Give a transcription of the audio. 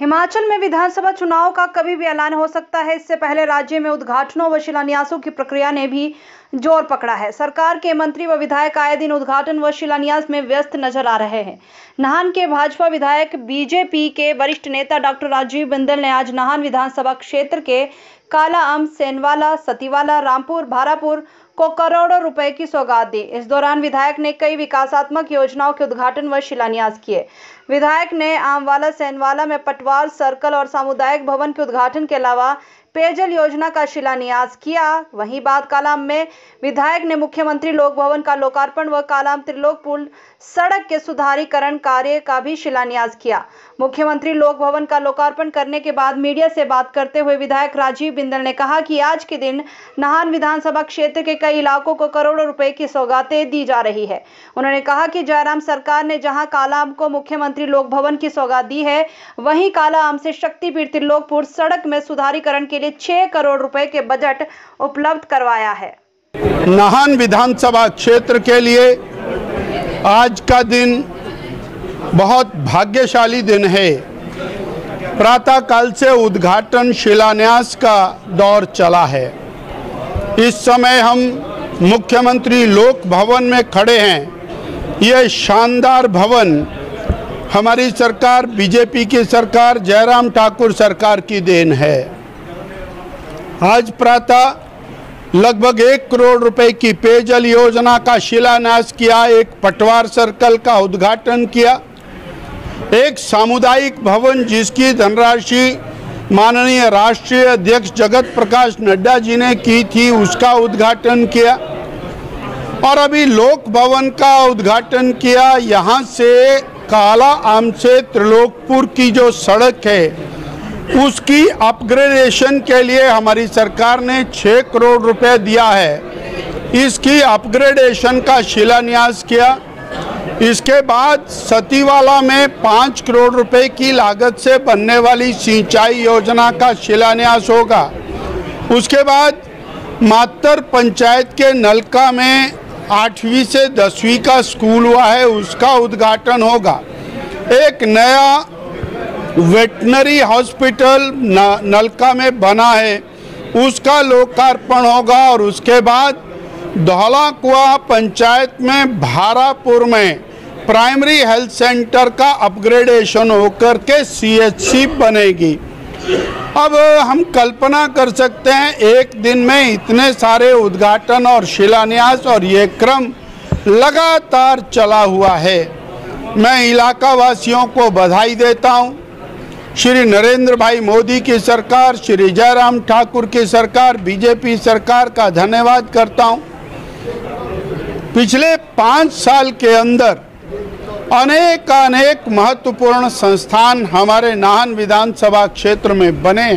हिमाचल में विधानसभा चुनाव का कभी भी ऐलान हो सकता है। इससे पहले राज्य में उद्घाटनों व शिलान्यासों की प्रक्रिया ने भी ज़ोर पकड़ा है। सरकार के मंत्री व विधायक आए दिन उद्घाटन व शिलान्यास में व्यस्त नज़र आ रहे हैं। नाहन के भाजपा विधायक, बीजेपी के वरिष्ठ नेता डॉक्टर राजीव बिंदल ने आज नाहन विधानसभा क्षेत्र के काला आम सेनवाला, सतीवाला, रामपुर, भारापुर को करोड़ों रुपए की सौगात दी। इस दौरान विधायक ने कई विकासात्मक योजनाओं के उद्घाटन व शिलान्यास किए। विधायक ने आमवाला, सैनवाला में पटवार सर्कल और सामुदायिक भवन के उद्घाटन के अलावा पेयजल योजना का शिलान्यास किया। वहीं बाद कालाम में विधायक ने मुख्यमंत्री लोक भवन का लोकार्पण व कालाम त्रिलोक पुल सड़क के सुधारीकरण कार्य का भी शिलान्यास किया। मुख्यमंत्री लोक भवन का लोकार्पण करने के बाद मीडिया से बात करते हुए विधायक राजीव बिंदल ने कहा कि आज के दिन नाहन विधानसभा क्षेत्र के कई इलाकों को करोड़ों रुपए की सौगातें दी जा रही है। उन्होंने कहा कि जयराम सरकार ने जहाँ कालाम को मुख्यमंत्री लोक भवन की सौगात दी है, वहीं कालाम से शक्तिपीठ त्रिलोकपुर सड़क में सुधारीकरण के लिए छह करोड़ रुपए के बजट उपलब्ध करवाया है। नाहन विधानसभा क्षेत्र के लिए आज का दिन बहुत भाग्यशाली दिन है। प्रातः काल से उद्घाटन शिलान्यास का दौर चला है। इस समय हम मुख्यमंत्री लोक भवन में खड़े हैं। यह शानदार भवन हमारी सरकार, बीजेपी की सरकार, जयराम ठाकुर सरकार की देन है। आज प्रातः लगभग एक करोड़ रुपए की पेयजल योजना का शिलान्यास किया, एक पटवार सर्कल का उद्घाटन किया। एक सामुदायिक भवन जिसकी धनराशि माननीय राष्ट्रीय अध्यक्ष जगत प्रकाश नड्डा जी ने की थी, उसका उद्घाटन किया। और अभी लोक भवन का उद्घाटन किया, यहाँ से काला आम से त्रिलोकपुर की जो सड़क है उसकी अपग्रेडेशन के लिए हमारी सरकार ने छः करोड़ रुपए दिया है। इसकी अपग्रेडेशन का शिलान्यास किया। इसके बाद सतीवाला में पाँच करोड़ रुपए की लागत से बनने वाली सिंचाई योजना का शिलान्यास होगा। उसके बाद मातर पंचायत के नलका में आठवीं से दसवीं का स्कूल हुआ है, उसका उद्घाटन होगा। एक नया वेटनरी हॉस्पिटल नलका में बना है। उसका लोकार्पण होगा और उसके बाद धौला कुआ पंचायत में भारापुर में प्राइमरी हेल्थ सेंटर का अपग्रेडेशन होकर के सीएचसी बनेगी। अब हम कल्पना कर सकते हैं, एक दिन में इतने सारे उद्घाटन और शिलान्यास और ये क्रम लगातार चला हुआ है। मैं इलाका वासियों को बधाई देता हूँ। श्री नरेंद्र भाई मोदी की सरकार, श्री जयराम ठाकुर की सरकार, बीजेपी सरकार का धन्यवाद करता हूँ। पिछले पाँच साल के अंदर अनेक अनेक महत्वपूर्ण संस्थान हमारे नाहन विधानसभा क्षेत्र में बने